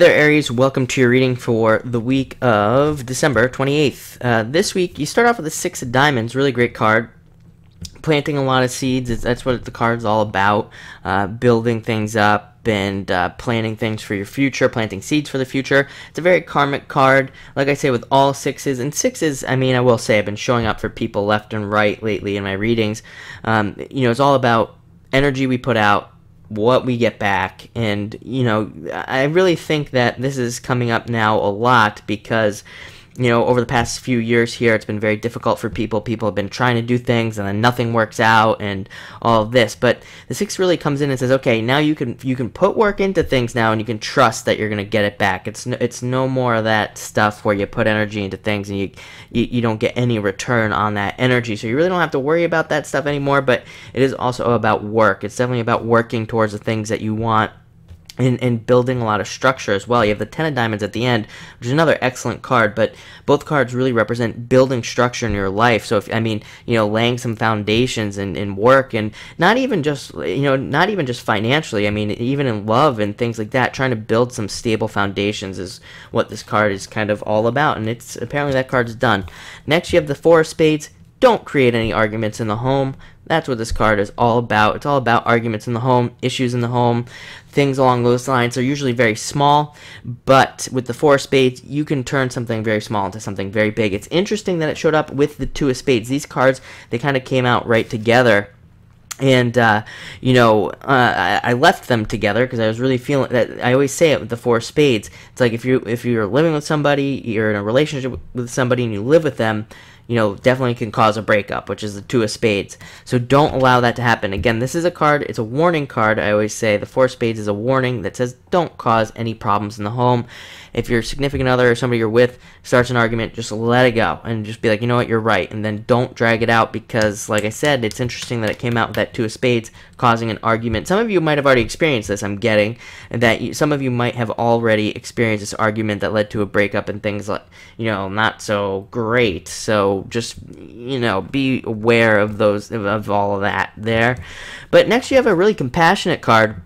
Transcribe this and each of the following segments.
there, Aries. Welcome to your reading for the week of December 28th. Uh, this week, you start off with the Six of Diamonds, really great card. Planting a lot of seeds, that's what the card's all about. Uh, building things up and uh, planting things for your future, planting seeds for the future. It's a very karmic card. Like I say, with all sixes, and sixes, I mean, I will say, I've been showing up for people left and right lately in my readings. Um, you know, it's all about energy we put out what we get back. And, you know, I really think that this is coming up now a lot because you know, over the past few years here, it's been very difficult for people. People have been trying to do things and then nothing works out and all this. But the six really comes in and says, okay, now you can you can put work into things now and you can trust that you're going to get it back. It's no, it's no more of that stuff where you put energy into things and you, you you don't get any return on that energy. So you really don't have to worry about that stuff anymore. But it is also about work. It's definitely about working towards the things that you want and, and building a lot of structure as well. You have the Ten of Diamonds at the end, which is another excellent card, but both cards really represent building structure in your life. So, if I mean, you know, laying some foundations and, and work, and not even just, you know, not even just financially, I mean, even in love and things like that, trying to build some stable foundations is what this card is kind of all about, and it's apparently that card's done. Next, you have the Four of Spades. Don't create any arguments in the home. That's what this card is all about. It's all about arguments in the home, issues in the home, things along those lines. They're usually very small, but with the four of spades, you can turn something very small into something very big. It's interesting that it showed up with the two of spades. These cards, they kind of came out right together and uh, you know uh, I, I, left them together because I was really feeling that I always say it with the four spades. It's like if you if you're living with somebody, you're in a relationship with somebody, and you live with them, you know, definitely can cause a breakup, which is the two of spades. So don't allow that to happen. Again, this is a card, it's a warning card, I always say. The four of spades is a warning that says don't cause any problems in the home. If your significant other or somebody you're with starts an argument, just let it go and just be like, you know what, you're right. And then don't drag it out because, like I said, it's interesting that it came out with that two of spades causing an argument. Some of you might have already experienced this, I'm getting, and that you, some of you might have already experienced this argument that led to a breakup and things like, you know, not so great. So just, you know, be aware of those, of, all of that there. But next you have a really compassionate card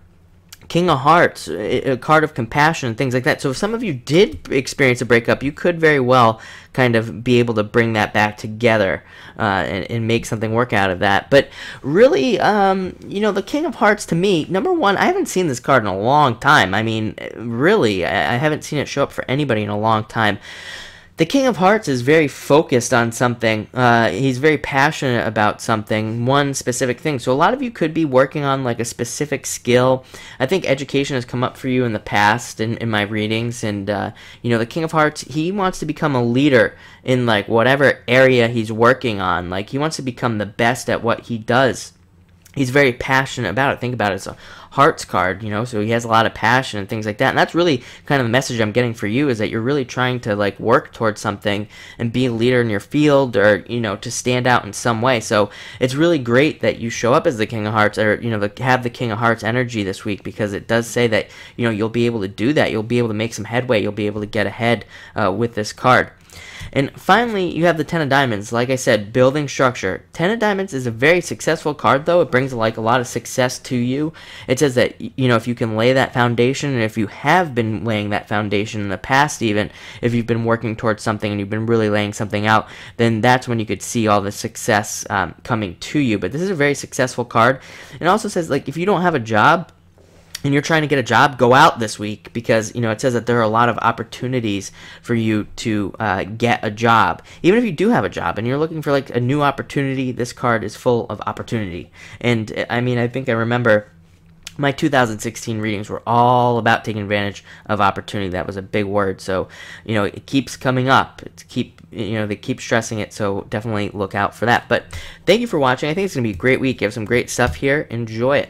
King of Hearts, a card of compassion things like that. So if some of you did experience a breakup, you could very well kind of be able to bring that back together uh, and, and, make something work out of that. But really, um, you know, the King of Hearts to me, number one, I haven't seen this card in a long time. I mean, really, I, I haven't seen it show up for anybody in a long time the King of Hearts is very focused on something. Uh, he's very passionate about something, one specific thing. So a lot of you could be working on like a specific skill. I think education has come up for you in the past in, in my readings, and uh, you know the King of Hearts he wants to become a leader in like whatever area he's working on. Like he wants to become the best at what he does he's very passionate about it. Think about it. It's a hearts card, you know, so he has a lot of passion and things like that. And that's really kind of the message I'm getting for you is that you're really trying to like work towards something and be a leader in your field or, you know, to stand out in some way. So it's really great that you show up as the King of Hearts or, you know, the, have the King of Hearts energy this week because it does say that, you know, you'll be able to do that. You'll be able to make some headway. You'll be able to get ahead uh, with this card. And finally, you have the Ten of Diamonds. Like I said, building structure. Ten of Diamonds is a very successful card, though. It brings like a lot of success to you. It says that, you know, if you can lay that foundation, and if you have been laying that foundation in the past, even, if you've been working towards something and you've been really laying something out, then that's when you could see all the success um, coming to you. But this is a very successful card. It also says, like, if you don't have a job, and you're trying to get a job, go out this week because you know it says that there are a lot of opportunities for you to uh, get a job. Even if you do have a job and you're looking for like a new opportunity, this card is full of opportunity. And I mean, I think I remember my 2016 readings were all about taking advantage of opportunity. That was a big word, so you know it keeps coming up. It's keep you know they keep stressing it, so definitely look out for that. But thank you for watching. I think it's gonna be a great week. You have some great stuff here. Enjoy it.